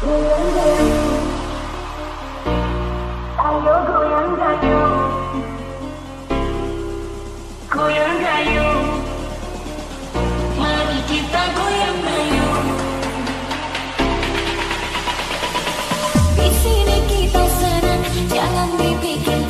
Ayo goyang gayung Goyang gayung Mari kita goyang gayung Di sini kita senang, jangan dibikin